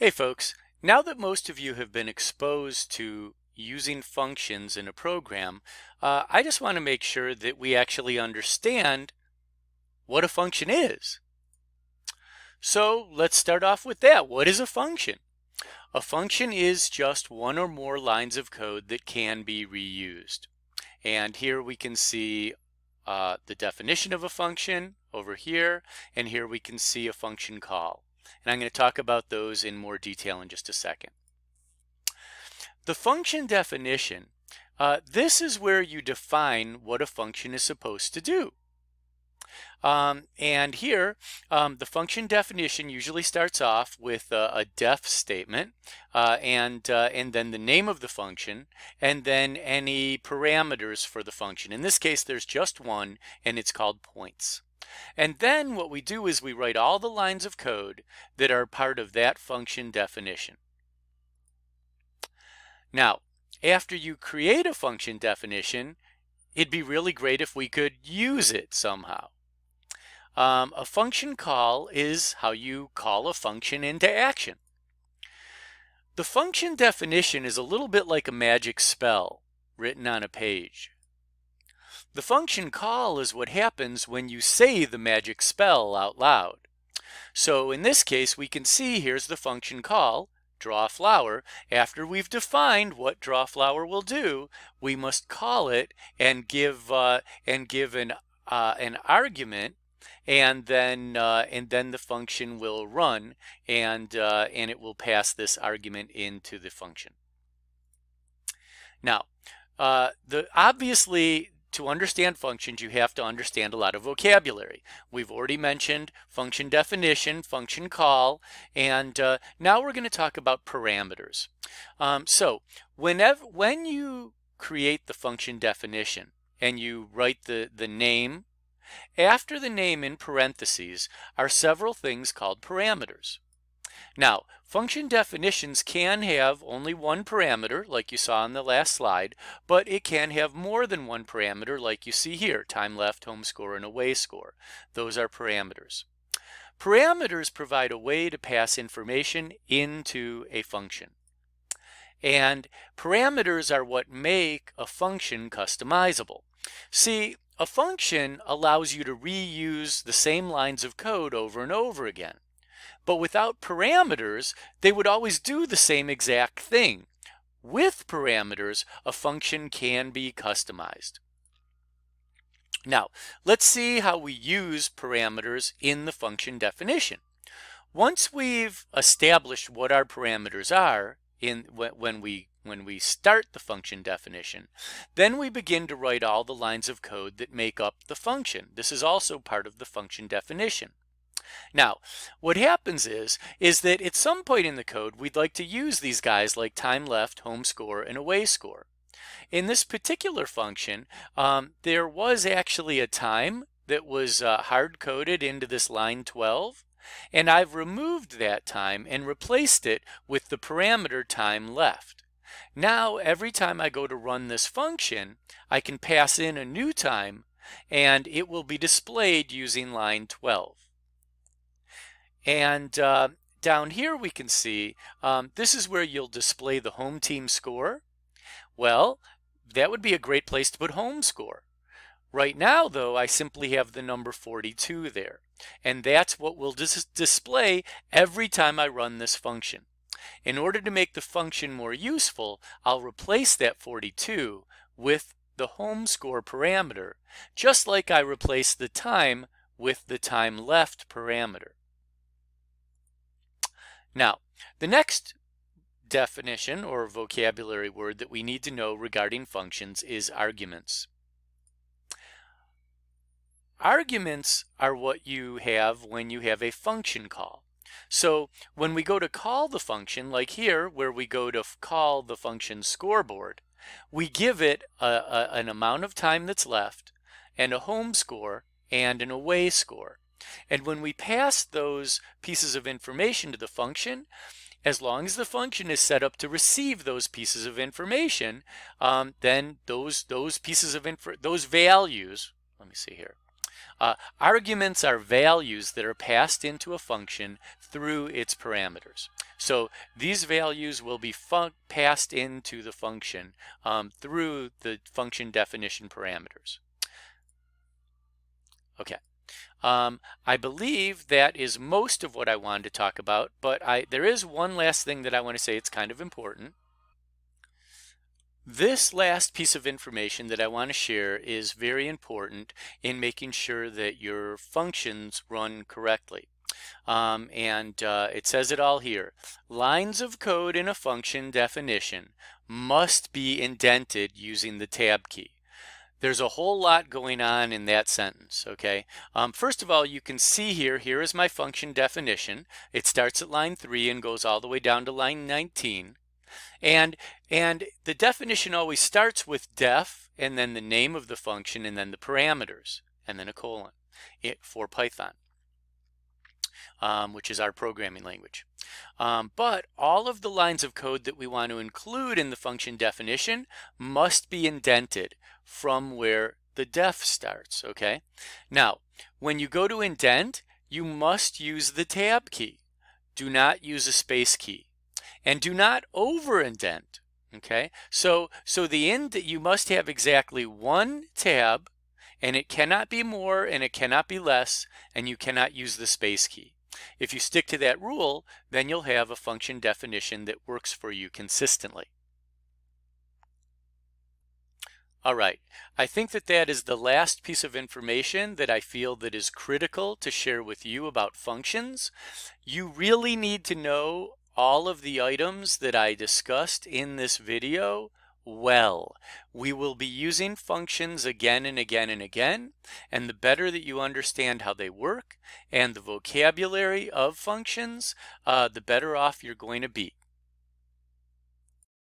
Hey folks, now that most of you have been exposed to using functions in a program, uh, I just want to make sure that we actually understand what a function is. So let's start off with that. What is a function? A function is just one or more lines of code that can be reused. And here we can see uh, the definition of a function over here, and here we can see a function call. And I'm going to talk about those in more detail in just a second. The function definition, uh, this is where you define what a function is supposed to do. Um, and here, um, the function definition usually starts off with a, def statement uh, and, uh, and then the name of the function and then any parameters for the function. In this case, there's just one and it's called points. And then what we do is we write all the lines of code that are part of that function definition. Now, after you create a function definition, it'd be really great if we could use it somehow. Um, a function call is how you call a function into action. The function definition is a little bit like a magic spell written on a page. The function call is what happens when you say the magic spell out loud. So in this case, we can see here's the function call, draw flower. After we've defined what draw flower will do, we must call it and give uh, and give an uh, an argument and then uh, and then the function will run and uh, and it will pass this argument into the function. Now, uh, the obviously to understand functions, you have to understand a lot of vocabulary. We've already mentioned function definition, function call, and uh, now we're going to talk about parameters. Um, so whenever when you create the function definition and you write the, the name, after the name in parentheses are several things called parameters. Now, function definitions can have only one parameter, like you saw on the last slide, but it can have more than one parameter, like you see here, time left, home score, and away score. Those are parameters. Parameters provide a way to pass information into a function. And parameters are what make a function customizable. See, a function allows you to reuse the same lines of code over and over again. But without parameters, they would always do the same exact thing. With parameters, a function can be customized. Now, let's see how we use parameters in the function definition. Once we've established what our parameters are in when we when we start the function definition, then we begin to write all the lines of code that make up the function. This is also part of the function definition. Now, what happens is, is that at some point in the code, we'd like to use these guys like time left, home score, and away score. In this particular function, um, there was actually a time that was uh, hard-coded into this line 12, and I've removed that time and replaced it with the parameter time left. Now, every time I go to run this function, I can pass in a new time, and it will be displayed using line 12. And uh, down here we can see um, this is where you'll display the home team score. Well, that would be a great place to put home score. Right now, though, I simply have the number 42 there. And that's what will dis display every time I run this function. In order to make the function more useful, I'll replace that 42 with the home score parameter, just like I replaced the time with the time left parameter. Now, the next definition or vocabulary word that we need to know regarding functions is arguments. Arguments are what you have when you have a function call. So when we go to call the function, like here where we go to call the function scoreboard, we give it a, a, an amount of time that's left and a home score and an away score. And when we pass those pieces of information to the function, as long as the function is set up to receive those pieces of information, um, then those those pieces of info those values, let me see here, Uh, arguments are values that are passed into a function through its parameters. So these values will be passed into the function um, through the function definition parameters. Okay. Um, I believe that is most of what I wanted to talk about, but I, there is one last thing that I want to say. It's kind of important. This last piece of information that I want to share is very important in making sure that your functions run correctly. Um, and uh, it says it all here. Lines of code in a function definition must be indented using the tab key. There's a whole lot going on in that sentence, okay? Um, first of all, you can see here, here is my function definition. It starts at line 3 and goes all the way down to line 19. And, and the definition always starts with def, and then the name of the function, and then the parameters, and then a colon it, for Python, um, which is our programming language. Um, but all of the lines of code that we want to include in the function definition must be indented from where the def starts, okay? Now, when you go to indent, you must use the tab key. Do not use a space key. And do not over indent, okay? So, so the end you must have exactly one tab and it cannot be more and it cannot be less and you cannot use the space key. If you stick to that rule, then you'll have a function definition that works for you consistently. All right, I think that that is the last piece of information that I feel that is critical to share with you about functions. You really need to know all of the items that I discussed in this video well. We will be using functions again and again and again, and the better that you understand how they work and the vocabulary of functions, uh, the better off you're going to be.